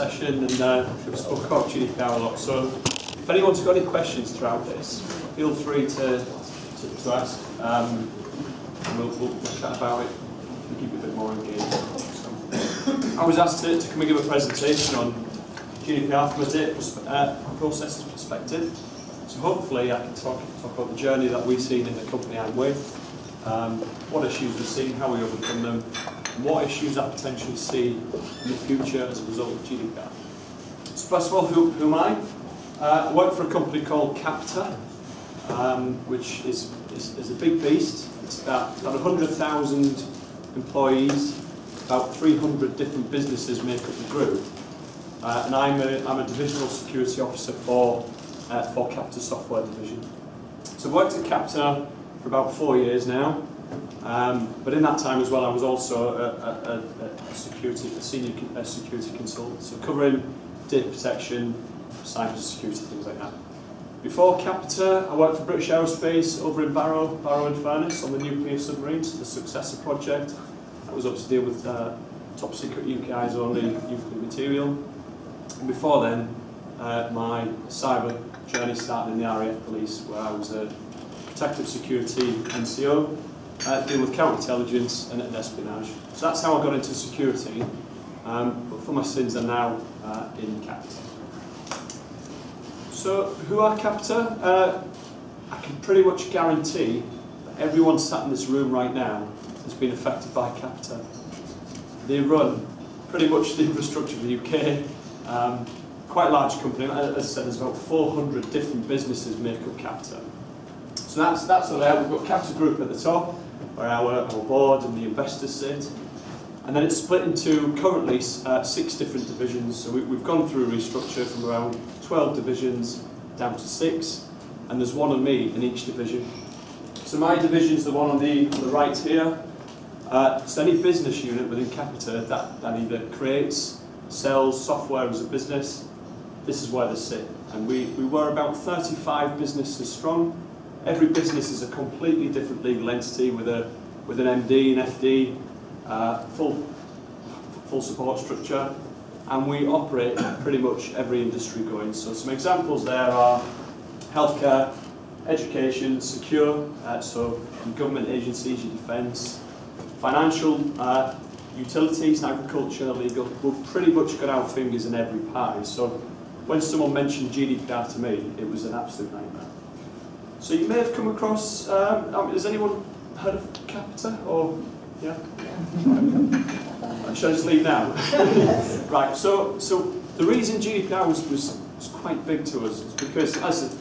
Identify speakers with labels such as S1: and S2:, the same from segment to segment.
S1: session and uh, we've spoke about GDPR a lot. So if anyone's got any questions throughout this, feel free to, to, to ask. Um, and we'll, we'll, chat about it and keep it a bit more engaged. So, I was asked to, to come and give a presentation on GDPR from a data uh, processes perspective. So hopefully I can talk, talk about the journey that we've seen in the company I'm with, um, what issues we've seen, how we overcome them, what issues I potentially see in the future as a result of GDPR. So first of all, who, who am I? Uh, I work for a company called Capita, um, which is, is, is a big beast. It's about, about 100,000 employees, about 300 different businesses make up the group. Uh, and I'm a, I'm a divisional security officer for, uh, for Capita Software Division. So I've worked at Capita for about four years now, um, but in that time as well I was also a, a, a, security, a senior a security consultant, so covering data protection, cyber security, things like that. Before Capita, I worked for British Aerospace over in Barrow, Barrow-in-Furness on the nuclear submarines, the Successor project. That was up to deal with uh, top secret UK Eyes only nuclear material. And before then, uh, my cyber journey started in the RAF Police, where I was a protective security NCO, uh, dealing with counterintelligence and, and espionage. So that's how I got into security. Um, but for my sins, I'm now uh, in Capita. So, who are Capita? Uh, I can pretty much guarantee that everyone sat in this room right now has been affected by Capita. They run pretty much the infrastructure of the UK. Um, quite a large company. As I said, there's about 400 different businesses make up Capita. So that's that's all there. We've got Capita Group at the top, where our, our board and the investors sit. And then it's split into currently uh, six different divisions. So we, we've gone through a restructure from around 12 divisions down to six, and there's one of me in each division. So my division is the one on the, on the right here. Uh, so any business unit within Capita that, that either creates, sells software as a business, this is where they sit. And we, we were about 35 businesses strong. Every business is a completely different legal entity with, a, with an MD, an FD, uh, full, full support structure, and we operate pretty much every industry going. So some examples there are healthcare, education, secure, uh, so government agencies, your defence, financial, uh, utilities, and agriculture, legal. We've pretty much got our fingers in every pie. So when someone mentioned GDPR to me, it was an absolute nightmare. So you may have come across, um, I has anyone heard of Capita or yeah? Shall I just leave now? right, so so the reason GDPR was, was, was quite big to us is because as a,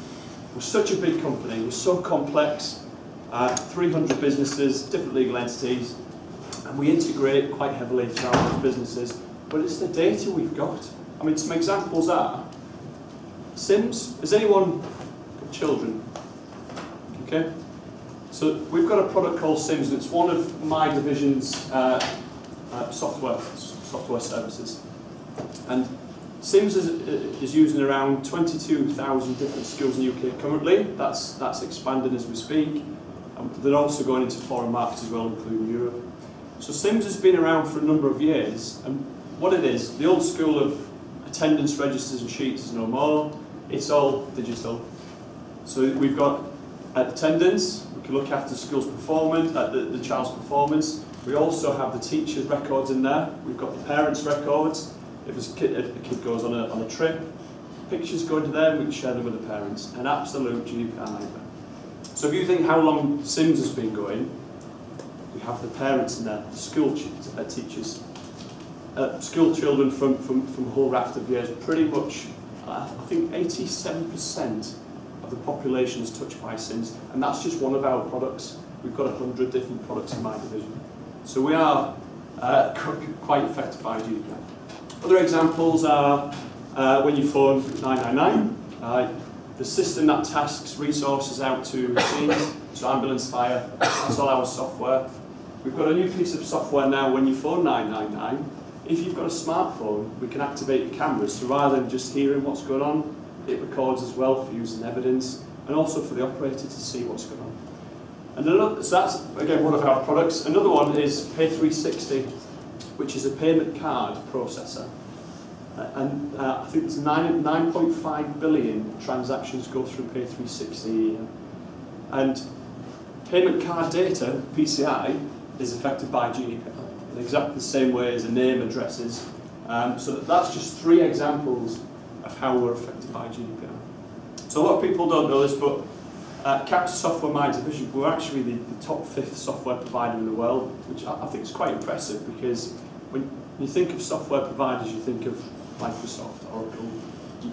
S1: we're such a big company, we're so complex, uh, 300 businesses, different legal entities, and we integrate quite heavily throughout those businesses, but it's the data we've got. I mean, some examples are Sims. Has anyone got children? Okay. So we've got a product called Sims, and it's one of my division's uh, uh, software software services. And Sims is, is using around 22,000 different skills in the UK currently. That's that's expanding as we speak. They're also going into foreign markets as well, including Europe. So Sims has been around for a number of years, and what it is, the old school of attendance registers and sheets is no more. It's all digital. So we've got attendance, we can look after school's performance, uh, the, the child's performance. We also have the teacher's records in there. We've got the parents' records. If a kid, a kid goes on a, on a trip, pictures go into there, we can share them with the parents. An absolute GDPR nightmare. So if you think how long Sims has been going, we have the parents in there, the school uh, teachers, uh, school children from, from, from whole raft of years, pretty much, uh, I think 87% of the populations touched by Sims, and that's just one of our products. We've got 100 different products in my division. So we are uh, quite affected by GDPR. Other examples are uh, when you phone 999, uh, the system that tasks resources out to scenes, so ambulance, fire, that's all our software. We've got a new piece of software now when you phone 999. If you've got a smartphone, we can activate the cameras, so rather than just hearing what's going on, it records as well for use using evidence, and also for the operator to see what's going on. And another, so that's, again, one of our products. Another one is Pay360, which is a payment card processor. Uh, and uh, I think it's 9, 9.5 billion transactions go through Pay360 a year. And payment card data, PCI, is affected by GDPR in exactly the same way as a name addresses. Um, so that's just three examples of how we're affected by GDPR. So a lot of people don't know this, but uh, Capita Software, my division, we're actually the, the, top fifth software provider in the world, which I, I think is quite impressive because when you think of software providers, you think of Microsoft, Oracle,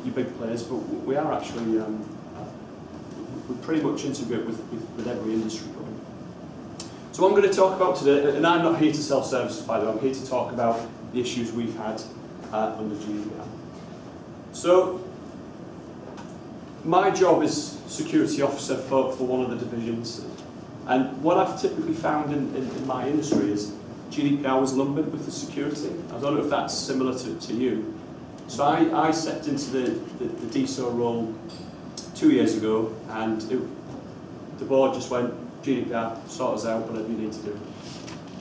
S1: your big players, but we are actually, um, we pretty much integrate with, with, with every industry. So what I'm going to talk about today, and I'm not here to sell services by the way, I'm here to talk about the issues we've had uh, under GDPR. So my job is security officer for, for one of the divisions. And what I've typically found in, in, in my industry is GDPR was lumbered with the security. I don't know if that's similar to, to you. So I, I stepped into the, the, the DSO role two years ago and it, the board just went, GDPR, sort us out, whatever you need to do.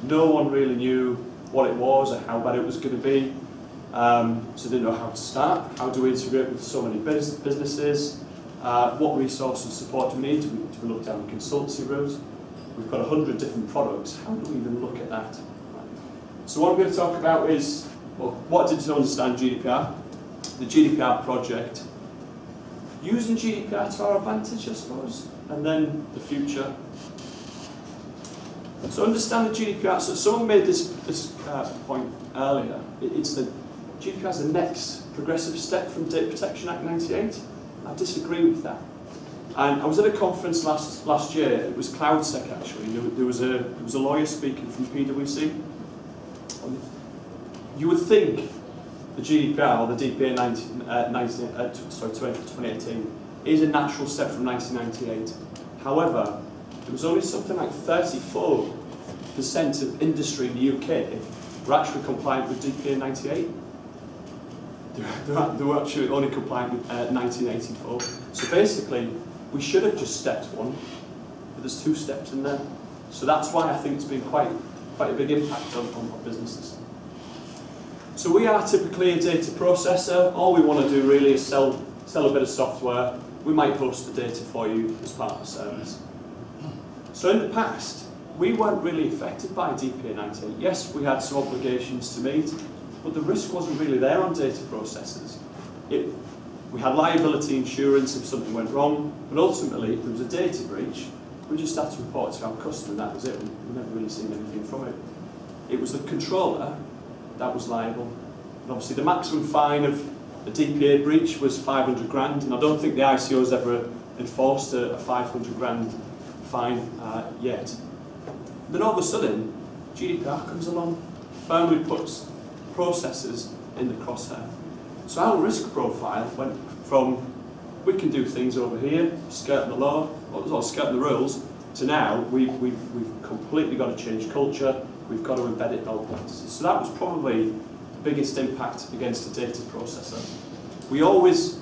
S1: No one really knew what it was or how bad it was going to be. Um, so they didn't know how to start, how do we integrate with so many businesses, uh, what resources and support do we need? Do we, do we look down the consultancy route? We've got 100 different products. How do we even look at that? So what I'm going to talk about is, well, what did you understand GDPR? The GDPR project. Using GDPR to our advantage, I suppose. And then the future. So understand the GDPR. So someone made this, this uh, point earlier. It's the GDPR is the next progressive step from Data Protection Act 98. I disagree with that. And I was at a conference last last year. It was CloudSec actually. There, there was a there was a lawyer speaking from PwC. You would think the GDPR or the DPA 19, uh, 19, uh, sorry, 2018 is a natural step from 1998. However, there was only something like 34% of industry in the UK were actually compliant with DPA 98 they were actually only compliant with uh, 1984. So basically, we should have just stepped one, but there's two steps in there. So that's why I think it's been quite, quite a big impact on, on businesses. So we are typically a data processor. All we want to do really is sell, sell a bit of software. We might host the data for you as part of the service. So in the past, we weren't really affected by DPA 98. Yes, we had some obligations to meet, but the risk wasn't really there on data processors. It, we had liability insurance if something went wrong, but ultimately, if there was a data breach, we just had to report to our customer that was it. We've never really seen anything from it. It was the controller that was liable. And obviously the maximum fine of a DPA breach was 500 grand, and I don't think the ICO has ever enforced a, a 500 grand fine uh, yet. Then all of a sudden, GDPR comes along, firmly puts processes in the crosshair. So our risk profile went from we can do things over here, skirting the law, or skirting the rules, to now we've, we've, we've completely got to change culture, we've got to embed it in all practices. So that was probably the biggest impact against a data processor. We always,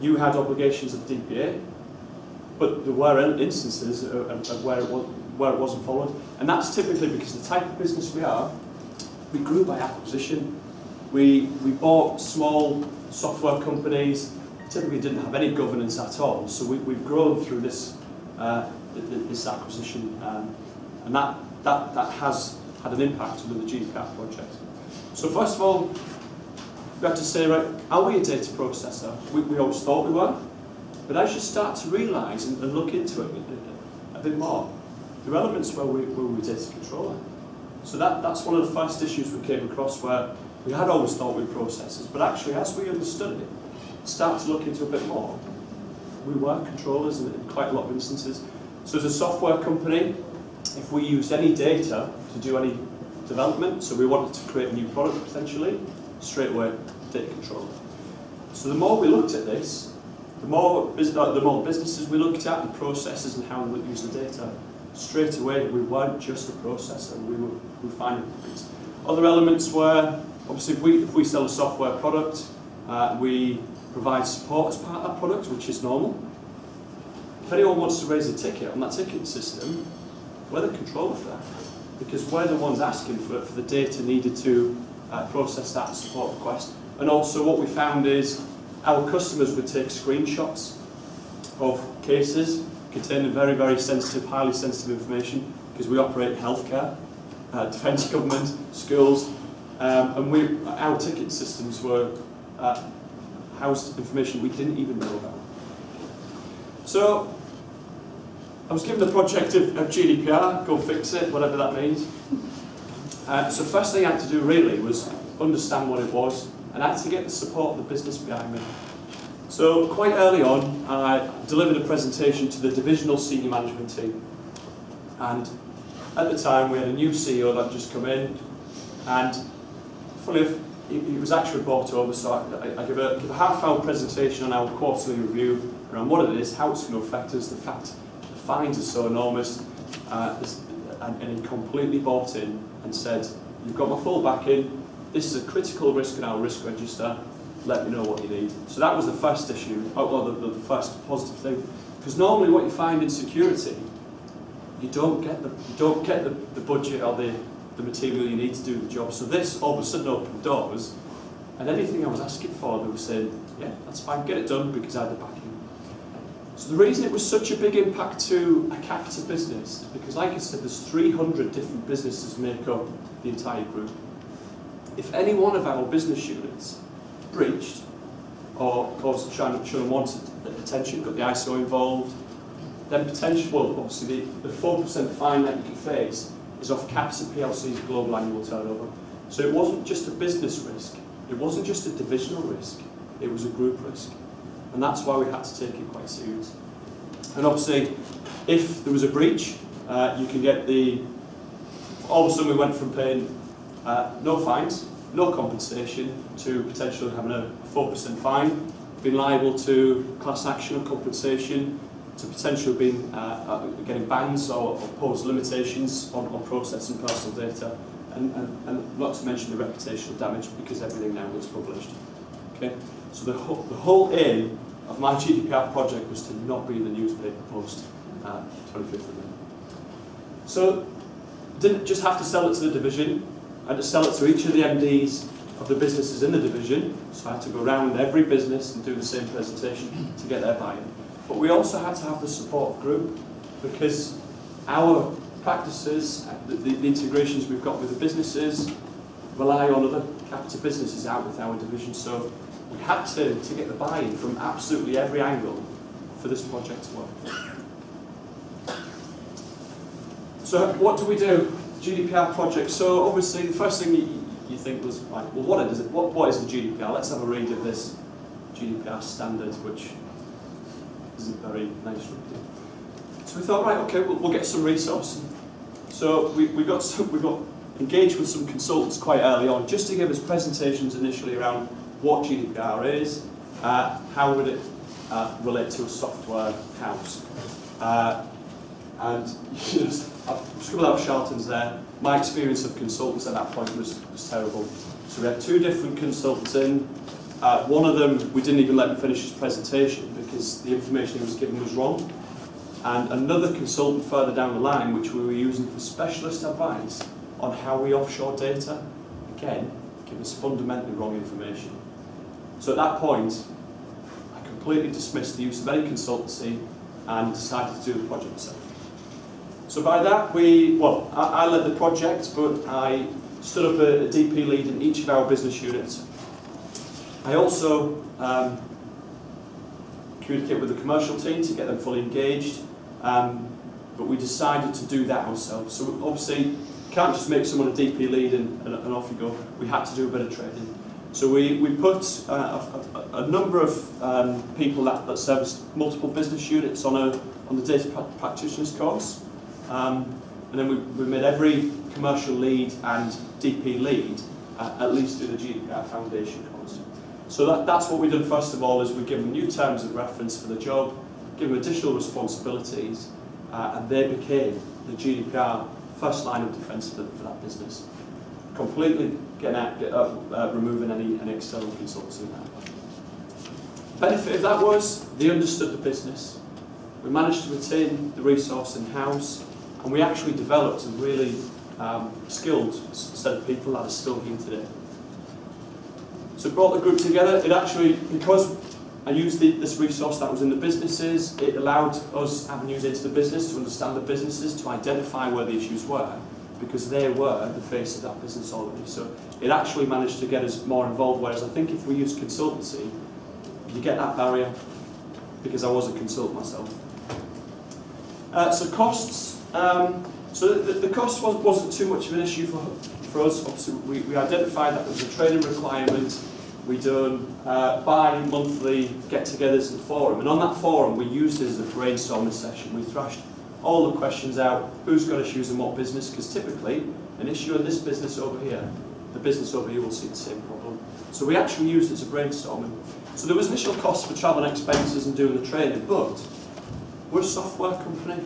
S1: you had obligations of DPA, but there were instances of, of where, it was, where it wasn't followed. And that's typically because the type of business we are, we grew by acquisition. We, we bought small software companies, typically didn't have any governance at all. So we, we've grown through this, uh, this acquisition. Um, and that, that, that has had an impact on the GDPR project. So first of all, we have to say, right, are we a data processor? We, we always thought we were. But as you start to realise and, and, look into it a, bit more, there are elements where, we, where we're a data controller. So that, that's one of the first issues we came across where we had always thought we processes, but actually as we understood it, started to look into a bit more, we were controllers in, in quite a lot of instances. So as a software company, if we used any data to do any development, so we wanted to create a new product potentially, straight away data control. So the more we looked at this, the more, uh, the more businesses we looked at, the processes and how we would use the data, straight away we weren't just a processor, we were, we were finding things. Other elements were, obviously if we, if we sell a software product, uh, we provide support as part of that product, which is normal. If anyone wants to raise a ticket on that ticketing system, we're the controller for that. Because we're the ones asking for, for the data needed to uh, process that support request. And also what we found is our customers would take screenshots of cases containing very, very sensitive, highly sensitive information because we operate healthcare, uh, defence government, schools, um, and we, our ticket systems were uh, housed information we didn't even know about. So I was given the project of, of GDPR, go fix it, whatever that means. Uh, so first thing I had to do really was understand what it was and I had to get the support of the business behind me. So quite early on, I delivered a presentation to the divisional senior management team. And at the time, we had a new CEO that had just come in, and fully, he was actually brought over, so I, I give, a, a half-hour presentation on our quarterly review. Around what it is, how it's going to affect us, the fact the fines are so enormous, uh, and, and he completely bought in and said, you've got my full backing, this is a critical risk in our risk register, let me know what you need. So that was the first issue, or oh, the, the, first positive thing. Because normally what you find in security, you don't get the, you don't get the, the budget or the, the material you need to do the job. So this all of a sudden opened doors, and anything I was asking for, they were saying, yeah, that's fine, get it done because I had the backing. So the reason it was such a big impact to a Capita business because, like I said, there's 300 different businesses make up the entire group. If any one of our business units breached or caused shown unwanted attention, got the ICO involved, then potentially, well, obviously the, the 4% fine that you can face is off Capita PLC's global annual turnover. So it wasn't just a business risk, it wasn't just a divisional risk, it was a group risk. And that's why we had to take it quite serious. And obviously, if there was a breach, uh, you can get the, all of a sudden we went from paying uh, no fines, no compensation, to potentially having a 4% fine, being liable to class action or compensation, to potentially being, uh, uh, getting bans or, or pose limitations on, on processing personal data, and, and, and not to mention the reputational damage because everything now gets published. Okay? So the, ho the whole aim of my GDPR project was to not be in the newspaper post uh, 25th of May. So didn't just have to sell it to the division, I had to sell it to each of the MDs of the businesses in the division, so I had to go around every business and do the same presentation to get their buy-in. But we also had to have the support group because our practices, the, the, integrations we've got with the businesses, rely on other Capita businesses out with our division. So we had to, to get the buy-in from absolutely every angle for this project to work. So what do we do? GDPR project. So obviously the first thing you, you think was, right, well what is it? What, what is the GDPR? Let's have a read of this GDPR standard, which isn't very nice. So we thought, right, okay, we'll, we'll get some resource. So we, we, got some, we got engaged with some consultants quite early on, just to give us presentations initially around what GDPR is, uh, how would it uh, relate to a software house. Uh, and just, I've scribbled out charlatans there. My experience of consultants at that point was, was terrible. So we had two different consultants in. Uh, one of them, we didn't even let him finish his presentation because the information he was given was wrong. And another consultant further down the line, which we were using for specialist advice on how we offshore data, again, gave us fundamentally wrong information. So at that point, I completely dismissed the use of any consultancy and decided to do the project myself. So by that, we, well, I, I led the project, but I stood up a, a DP lead in each of our business units. I also um, communicate with the commercial team to get them fully engaged. Um, but we decided to do that ourselves. So obviously, can't just make someone a DP lead and, and, and off you go. We had to do a bit of training. So we, we put uh, a, a, number of um, people that, that service multiple business units on, a, on the data practitioners course. Um, and then we, we made every commercial lead and DP lead uh, at least do the GDPR Foundation course. So that, that's what we did first of all, is we give them new terms of reference for the job, give them additional responsibilities, uh, and they became the GDPR first line of defence for, for that business. Completely getting out, get, uh, removing any, any external consultancy in that. Benefit of that was they understood the business. We managed to retain the resource in-house, and we actually developed a really um, skilled set of people that are still here today. So it brought the group together. It actually, because I used the, this resource that was in the businesses, it allowed us avenues into the business to understand the businesses, to identify where the issues were, because they were the face of that business already. So it actually managed to get us more involved, whereas I think if we use consultancy, you get that barrier, because I was a consultant myself. Uh, so costs. Um, so the, the cost was, wasn't too much of an issue for, for us. Obviously, we, we identified that was a training requirement. We done uh, bi-monthly get-togethers and forum, and on that forum we used it as a brainstorming session. We thrashed all the questions out. Who's got issues in what business? Because typically, an issue in this business over here, the business over here will see the same problem. So we actually used it as a brainstorming. So there was initial costs for travel and expenses and doing the training, but we're a software company.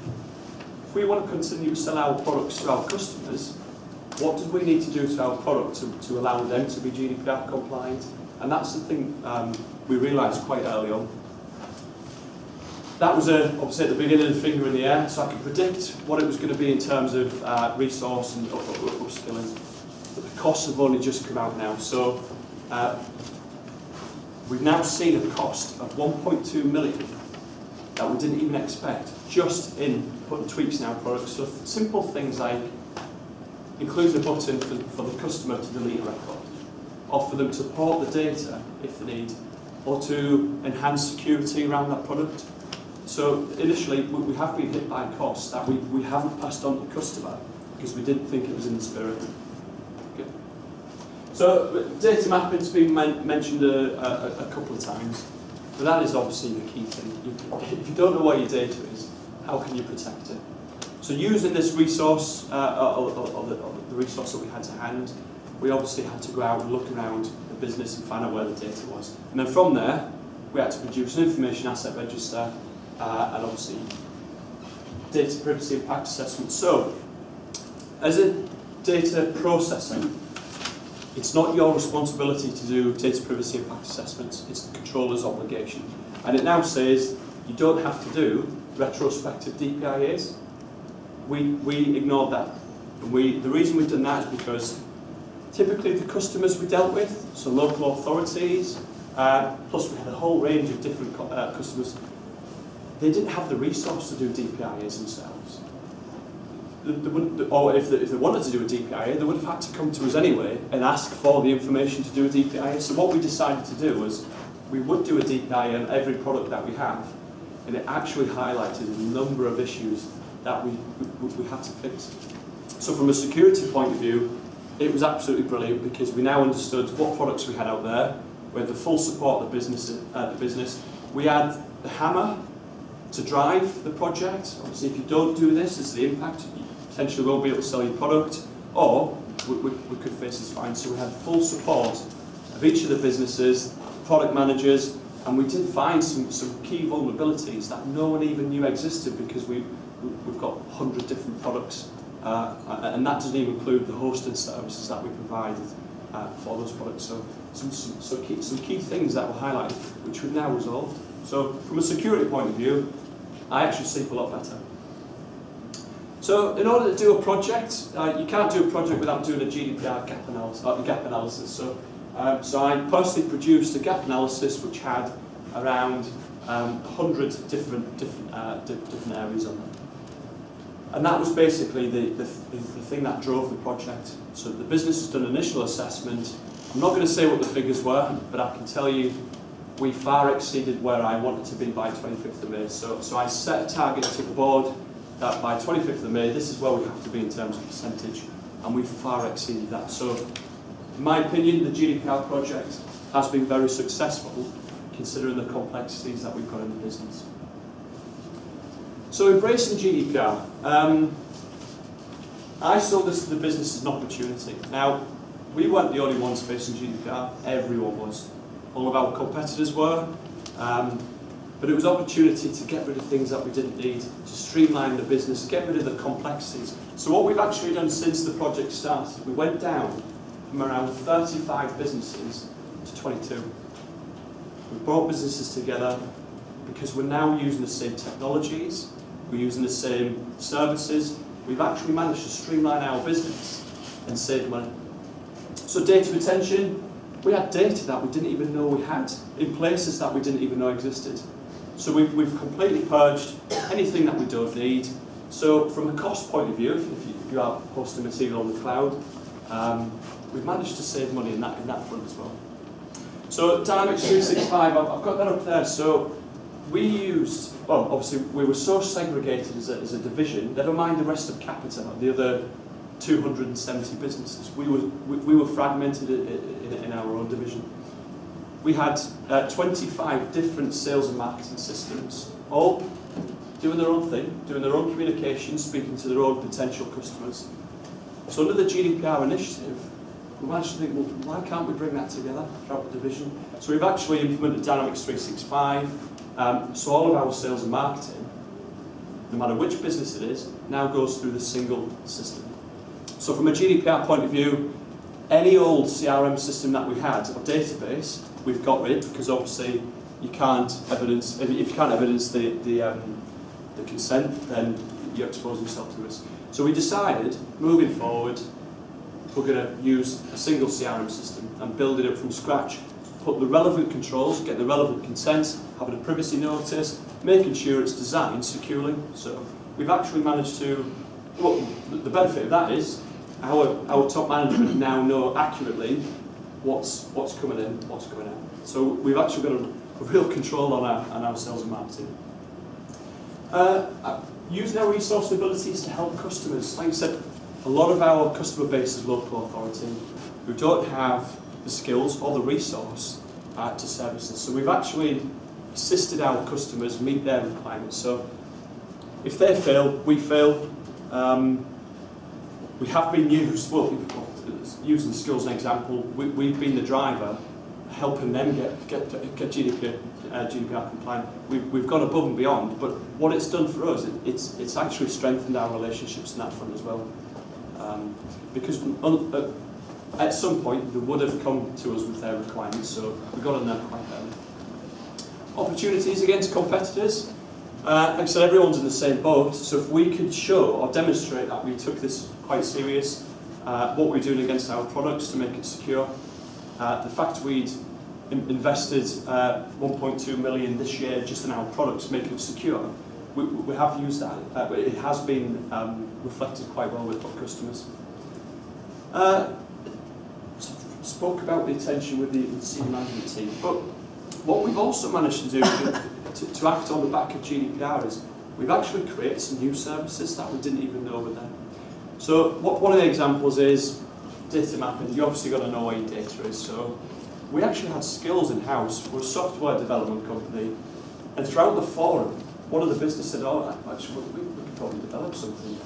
S1: We want to continue to sell our products to our customers, what do we need to do to our product to, to allow them to be GDPR compliant? And that's the thing um, we realised quite early on. That was a, obviously at the beginning of the finger in the air, so I could predict what it was going to be in terms of uh, resource and up, up, up, upskilling. But the costs have only just come out now. So uh, we've now seen a cost of 1.2 million that we didn't even expect, just in putting tweaks in our products. So simple things like including a button for, for the customer to delete a record, or for them to port the data if they need, or to enhance security around that product. So initially, we have been hit by costs that we, we haven't passed on to the customer because we didn't think it was in the spirit. Okay. So data mapping's been men mentioned a, a, a couple of times. But that is obviously the key thing. If you don't know what your data is, how can you protect it? So using this resource, uh, or, or, or, the, resource that we had to hand, we obviously had to go out and look around the business and find out where the data was. And then from there, we had to produce an information asset register uh, and obviously data privacy impact assessment. So, as a data processor, it's not your responsibility to do data privacy impact assessments, it's the controller's obligation. And it now says you don't have to do retrospective DPIAs. We, we ignored that. And we, the reason we've done that is because typically the customers we dealt with, so local authorities, uh, plus we had a whole range of different uh, customers, they didn't have the resource to do DPIAs themselves they wouldn't, or if they, if they wanted to do a DPIA, they would have had to come to us anyway and ask for the information to do a DPIA. So what we decided to do was we would do a DPIA on every product that we have, and it actually highlighted a number of issues that we, we, we had to fix. So from a security point of view, it was absolutely brilliant because we now understood what products we had out there, we had the full support of the business, uh, the business. We had the hammer to drive the project. Obviously, if you don't do this, it's the impact you potentially won't be able to sell your product, or we, we, we could face this fine. So we had full support of each of the businesses, product managers, and we did find some, some key vulnerabilities that no one even knew existed because we, we've got 100 different products, uh, and that doesn't even include the hosting services that we provide uh, for those products. So some, some, some, key, some key things that were highlighted, which we've now resolved. So from a security point of view, I actually sleep a lot better. So in order to do a project, uh, you can't do a project without doing a GDPR gap analysis. Uh, gap analysis. So, um, so I personally produced a gap analysis which had around um, 100 different, different, uh, di different areas on it. And that was basically the, the, the thing that drove the project. So the business has done an initial assessment. I'm not going to say what the figures were, but I can tell you we far exceeded where I wanted to be by 25th of May. So, so I set a target to the board that by 25th of May, this is where we have to be in terms of percentage, and we've far exceeded that. So, in my opinion, the GDPR project has been very successful, considering the complexities that we've got in the business. So, embracing GDPR. Um, I saw this as the business as an opportunity. Now, we weren't the only ones facing GDPR, everyone was. All of our competitors were. Um, but it was opportunity to get rid of things that we didn't need, to streamline the business, get rid of the complexities. So what we've actually done since the project started, we went down from around 35 businesses to 22. We've brought businesses together because we're now using the same technologies, we're using the same services, we've actually managed to streamline our business and save money. So data retention, we had data that we didn't even know we had in places that we didn't even know existed. So we've, we've completely purged anything that we don't need. So from a cost point of view, if, you, if you are posting material on the cloud, um, we've managed to save money in that, in that front as well. So Dynamics 365, I've, I've got that up there. So we used, well, obviously we were so segregated as a, as a division, never mind the rest of Capita, the other 270 businesses. We were, we, we were fragmented in, in, in, our own division. We had uh, 25 different sales and marketing systems, all doing their own thing, doing their own communication, speaking to their own potential customers. So under the GDPR initiative, we managed to think, well, why can't we bring that together throughout the division? So we've actually implemented Dynamics 365, um, so all of our sales and marketing, no matter which business it is, now goes through the single system. So from a GDPR point of view, any old CRM system that we had, or database, we've got rid because obviously you can't evidence, if you can't evidence the, the, um, the consent, then you expose yourself to risk. So we decided, moving forward, we're going to use a single CRM system and build it up from scratch. Put the relevant controls, get the relevant consents, having a privacy notice, making sure it's designed securely. So we've actually managed to, well, the benefit of that is our, our top management now know accurately what's, what's coming in, what's going out. So we've actually got a, a real control on our, on our sales and marketing. Uh, uh using our resource abilities to help customers. Like I said, a lot of our customer base is local authority who don't have the skills or the resource uh, to service this. So we've actually assisted our customers meet their requirements. So if they fail, we fail. Um, we have been used, well, using skills as an example, we, we've been the driver helping them get, get, get GDPR, uh, GDPR compliant. We've, we've gone above and beyond, but what it's done for us, it, it's, it's actually strengthened our relationships in that front as well. Um, because uh, at some point they would have come to us with their requirements, so we got on there quite early. Opportunities against competitors. Uh, like I said, everyone's in the same boat, so if we could show or demonstrate that we took this quite serious, uh, what we're doing against our products to make it secure, uh, the fact we'd in invested uh, 1.2 million this year just in our products, making it secure, we, we have used that. Uh, it has been um, reflected quite well with our customers. Uh, spoke about the attention with the, with the senior management team, but what we've also managed to do to, to act on the back of GDPR is we've actually created some new services that we didn't even know were there. So what, one of the examples is data mapping. You obviously got to know where your data is. So we actually had skills in-house. We're a software development company. And throughout the forum, one of the business said, oh, actually, we, we could probably develop something.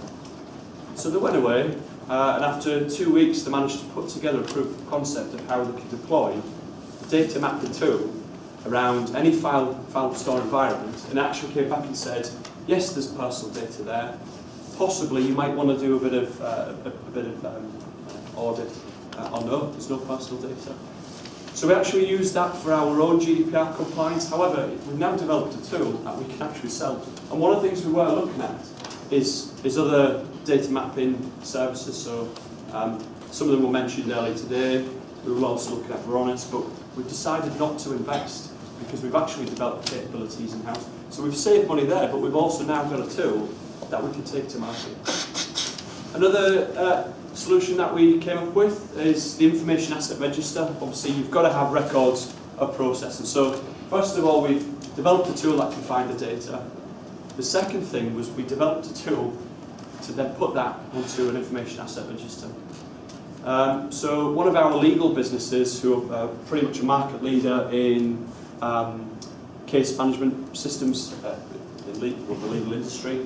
S1: So they went away, uh, and after two weeks, they managed to put together a proof of concept of how they could deploy the data mapping tool around any file, file store environment, and actually came back and said, yes, there's personal data there. Possibly you might want to do a bit of, uh, a, a, bit of um, audit. Uh, or no, there's no personal data. So we actually use that for our own GDPR compliance. However, we've now developed a tool that we can actually sell. And one of the things we were looking at is, is other data mapping services. So um, some of them were mentioned earlier today. We were also looking at Varonis, but we've decided not to invest because we've actually developed capabilities in-house. So we've saved money there, but we've also now got a tool that we can take to market. Another uh, solution that we came up with is the Information Asset Register. Obviously, you've got to have records of processing. So, first of all, we've developed a tool that can find the data. The second thing was we developed a tool to then put that onto an Information Asset Register. Um, so, one of our legal businesses, who are uh, pretty much a market leader in um, case management systems uh, in the legal industry,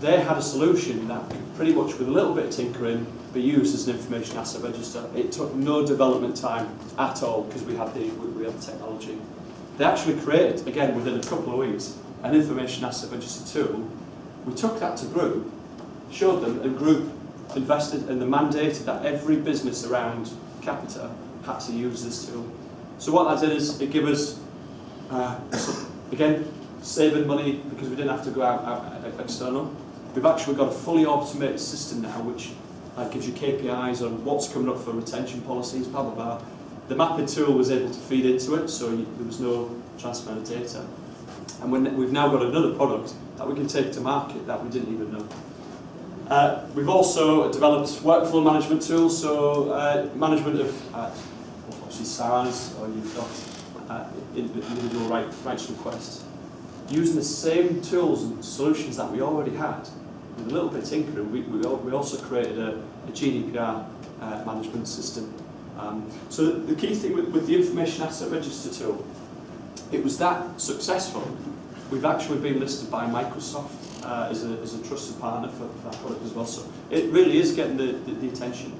S1: they had a solution that could pretty much with a little bit of tinkering be used as an information asset register. It took no development time at all because we had the we had the technology. They actually created, again within a couple of weeks, an information asset register tool. We took that to group, showed them, and group invested in the mandate that every business around Capita had to use this tool. So what that did is it gave us, uh, again, saving money because we didn't have to go out, out external. We've actually got a fully automated system now which uh, gives you KPIs on what's coming up for retention policies, blah, blah, blah. The mapping tool was able to feed into it, so you, there was no transfer of data. And when, we've now got another product that we can take to market that we didn't even know. Uh, we've also developed workflow management tools, so uh, management of uh, obviously SARS or you've got uh, individual right, rights requests. Using the same tools and solutions that we already had, with a little bit tinkering, we, we, we also created a, a GDPR uh, management system. Um, so the key thing with, with the Information Asset Register tool, it was that successful. We've actually been listed by Microsoft uh, as, a, as a trusted partner for, for that product as well. So it really is getting the, the, the attention.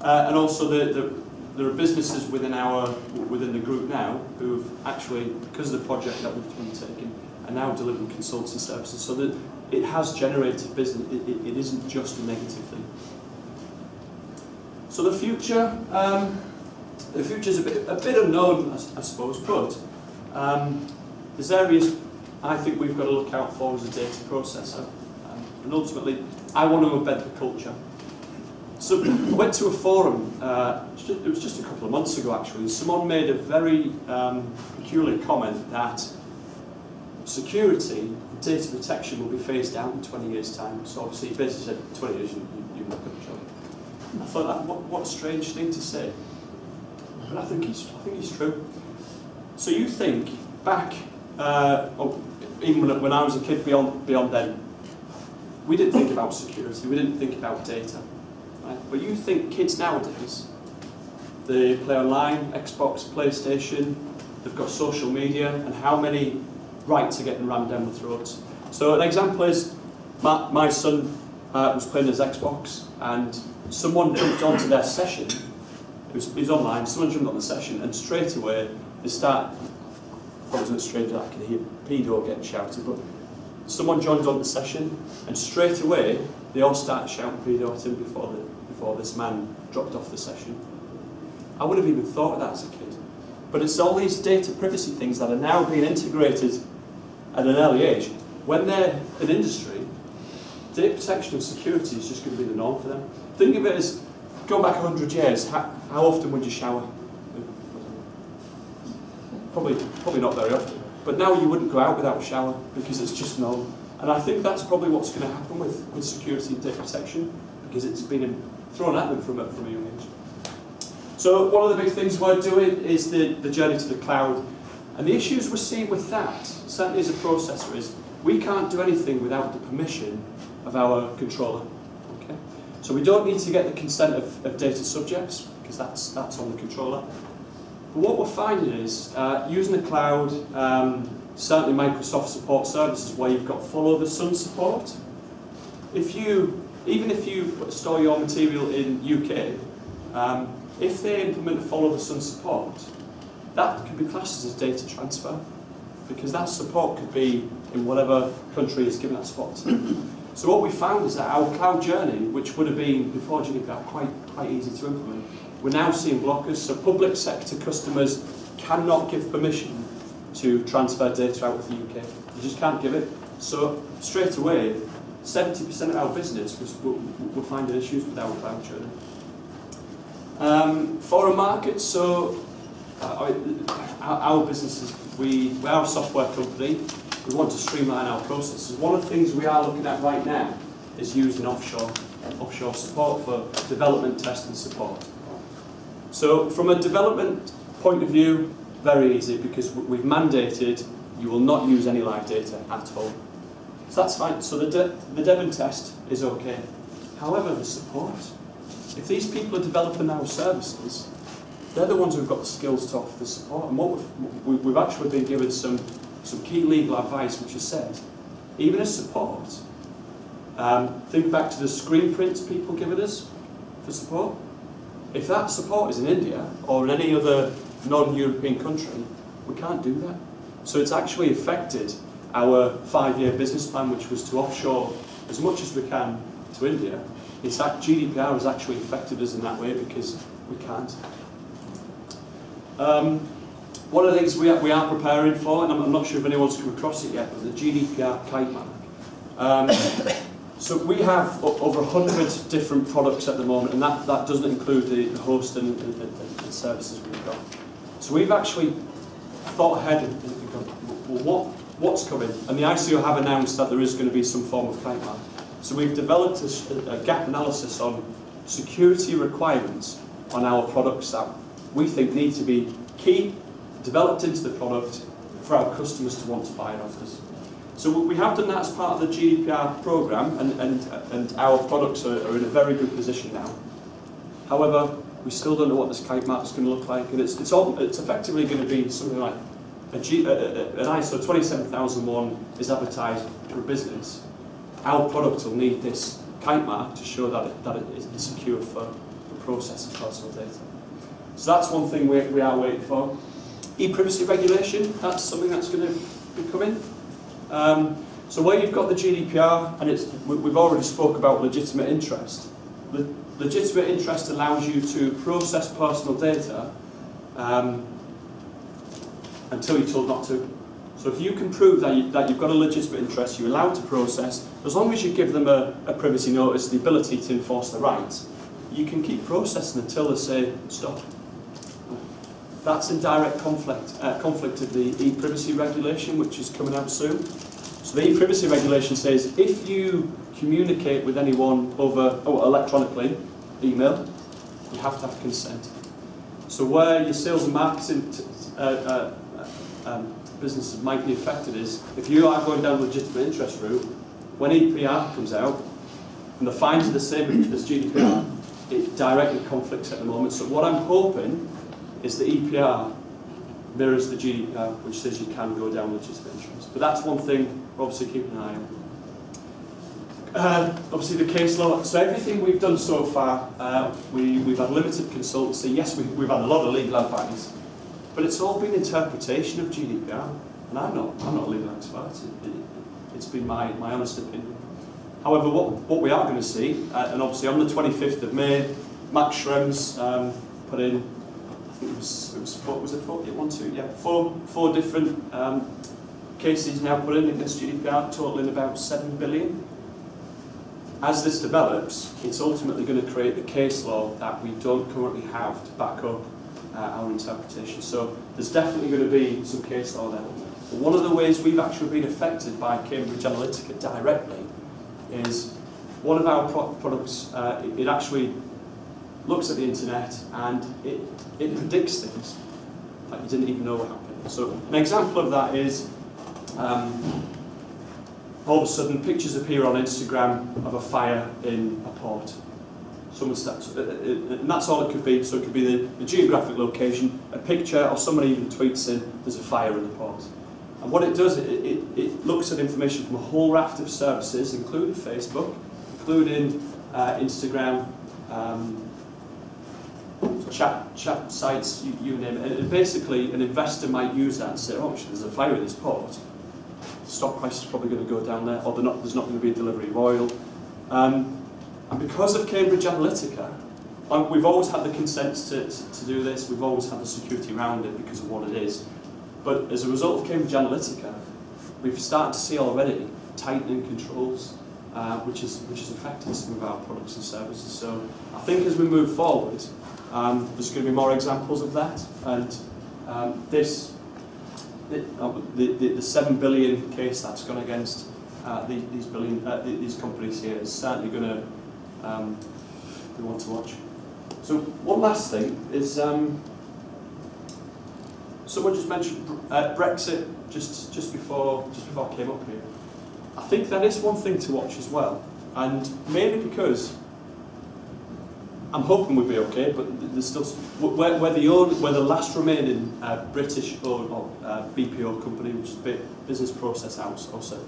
S1: Uh, and also the, the, there are businesses within our within the group now who've actually, because of the project that we've undertaken, are now delivering consulting services. So that it has generated business. It, it, it isn't just a negative thing. So the future, um, the future is a bit, a bit unknown, I, I suppose, but um, there's areas I think we've got to look out for as a data processor. Um, and ultimately, I want to embed the culture. So I went to a forum, uh, it was just a couple of months ago actually, and someone made a very um, peculiar comment that security data protection will be phased out in 20 years' time. So obviously he basically said 20 years, you, you, not going to job. I thought, that, what, what a strange thing to say. But I think it's, I think he's true. So you think back, uh, oh, even when, when I was a kid beyond, beyond then, we didn't think about security, we didn't think about data. Right? But you think kids nowadays, they play online, Xbox, PlayStation, they've got social media, and how many rights are getting rammed down the throats. So an example is, my, my son uh, was playing his Xbox, and someone jumped onto their session, it was, it was online, someone jumped on the session, and straight away they start, I wasn't a stranger, I could hear pedo getting shouted, but someone joined on the session, and straight away they all started shouting pedo at him before, the, before this man dropped off the session. I would have even thought of that as a kid. But it's all these data privacy things that are now being integrated at an early age. When they're in industry, data protection and security is just going to be the norm for them. Think of it as, go back 100 years, how, how often would you shower? Probably, probably not very often. But now you wouldn't go out without a shower because it's just normal. And I think that's probably what's going to happen with, with security and data protection because it's been thrown at them from a, from a young age. So one of the big things we're doing is the, the journey to the cloud. And the issues we're seeing with that, certainly as a processor, is we can't do anything without the permission of our controller. Okay? So we don't need to get the consent of, of data subjects, because that's, that's on the controller. But what we're finding is, uh, using the cloud, um, certainly Microsoft support services where you've got follow the sun support, if you, even if you store your material in UK, um, if they implement follow the sun support, that could be classed as data transfer because that support could be in whatever country is given that support. So what we found is that our cloud journey, which would have been before GDPR quite, quite easy to implement, we're now seeing blockers. So public sector customers cannot give permission to transfer data out of the UK. You just can't give it. So straight away, 70% of our business was, we're finding issues with our cloud journey. Um, foreign markets, so uh, our, our businesses, we, we are a software company, we want to streamline our processes. One of the things we are looking at right now is using offshore, offshore support for development, test and support. So from a development point of view, very easy because we've mandated you will not use any live data at all. So that's fine. So the, de the dev and test is okay. However, the support, if these people are developing our services, they're the ones who've got the skills to offer the support. And what we've, we've actually been given some, some key legal advice which has said, even as support, um, think back to the screen prints people given us for support. If that support is in India or in any other non-European country, we can't do that. So it's actually affected our five-year business plan, which was to offshore as much as we can to India, it's that GDPR has actually affected us in that way because we can't. Um, one of the things we are, we are preparing for, and I'm, I'm not sure if anyone's come across it yet, but the GDPR kite. Um, So we have over 100 different products at the moment, and that, that doesn't include the, the hosting and, and, and, services we've got. So we've actually thought ahead and, well, what, what's coming? And the ICO have announced that there is going to be some form of kite. So we've developed a gap analysis on security requirements on our products that we think need to be key, developed into the product for our customers to want to buy it off us. So we have done that as part of the GDPR program, and, and, and our products are, are in a very good position now. However, we still don't know what this kite mark is going to look like, and it's, it's, all, it's effectively going to be something like a G, a, a, an ISO 27001 is advertised for a business. Our product will need this kite mark to show that it, that it is secure for the process of personal data. So that's one thing we, we are waiting for. E-privacy regulation, that's something that's going to be coming. Um, so where you've got the GDPR, and it's, we- we've already spoke about legitimate interest. Le- legitimate interest allows you to process personal data um, until you're told not to. So if you can prove that, you, that you've got a legitimate interest, you're allowed to process, as long as you give them a, a privacy notice, the ability to enforce the rights, you can keep processing until they say stop. That's in direct conflict, uh, conflict of the e-privacy regulation, which is coming out soon. So the e-privacy regulation says if you communicate with anyone over oh, electronically, email, you have to have consent. So where your sales and marketing t- uh, uh, um, businesses might be affected is if you are going down the legitimate interest route, when EPR comes out, and the fines are the same as GDPR, it directly conflicts at the moment. So what I'm hoping is the EPR mirrors the GDPR, which says you can go down legitimate interest. But that's one thing we're obviously keeping an eye on. Uh, obviously the case law, so everything we've done so far, uh, we, we've had limited consultancy, yes we, we've had a lot of legal advice, but it's all been interpretation of GDPR, and I'm not, I'm not a legal expert, it, it, it's been my, my honest opinion. However, what, what we are going to see, uh, and obviously on the 25th of May, Max Schrems um, put in, it was, it was four, was it four, yeah, one, two, yeah, four, four different um, cases now put in against GDPR, totaling about 7 billion. As this develops, it's ultimately going to create the case law that we don't currently have to back up uh, our interpretation. So there's definitely going to be some case law there. But one of the ways we've actually been affected by Cambridge Analytica directly is one of our pro products, uh, it, it actually looks at the internet and it, it predicts things that you didn't even know were happening. So an example of that is um, all of a sudden pictures appear on Instagram of a fire in a port. Someone starts, uh, uh, and that's all it could be. So it could be the, the geographic location, a picture, or someone even tweets in, there's a fire in the port. And what it does, it, it, it looks at information from a whole raft of services, including Facebook, including uh, Instagram, um, chat, chat sites, you, you name it. And basically, an investor might use that and say, oh, actually, there's a fire in this port. The stock price is probably going to go down there, or not, there's not going to be a delivery of oil. Um, and because of Cambridge Analytica, um, we've always had the consent to, to, to do this, we've always had the security around it because of what it is. But as a result of Cambridge Analytica, we've started to see already tightening controls, uh, which is which is affecting some of our products and services. So I think as we move forward, um, there's going to be more examples of that, and um, this the, uh, the, the, the seven billion case that's gone against uh, the, these billion uh, these companies here is certainly going to um, be one to watch. So one last thing is. Um, Someone just mentioned uh, Brexit just just before just before I came up here. I think that is one thing to watch as well, and mainly because I'm hoping we'll be okay, but there's still where, where the where the last remaining uh, British owned uh, BPO company, which is Business Process House, also.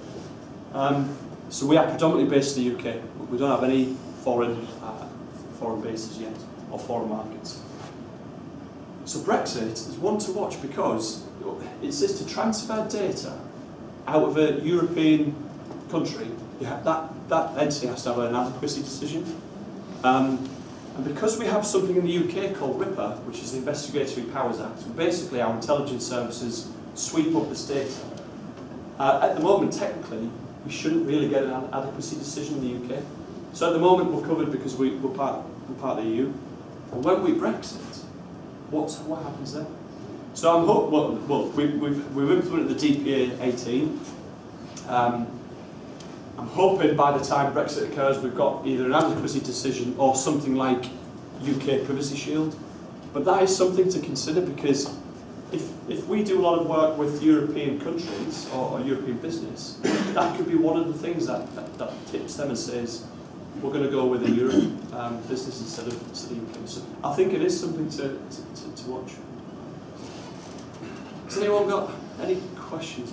S1: Um, so we are predominantly based in the UK. We don't have any foreign uh, foreign bases yet or foreign markets. So Brexit is one to watch because it says to transfer data out of a European country, have, that, that entity has to have an adequacy decision. Um, and because we have something in the UK called RIPA, which is the Investigatory Powers Act, basically our intelligence services sweep up this data. Uh, at the moment, technically, we shouldn't really get an adequacy decision in the UK. So at the moment we're covered because we, we're, part, we're part of the EU. And when we Brexit, what's, what happens then? So I'm hope, well, well we, we've, we've implemented the DPA 18. Um, I'm hoping by the time Brexit occurs we've got either an adequacy decision or something like UK Privacy Shield. But that is something to consider because if, if we do a lot of work with European countries or, or European business, that could be one of the things that, that, that tips them and says, we're going to go with a Euro um, business instead of, instead of UK. So I think it is something to, to, to, to watch. Has anyone got any questions?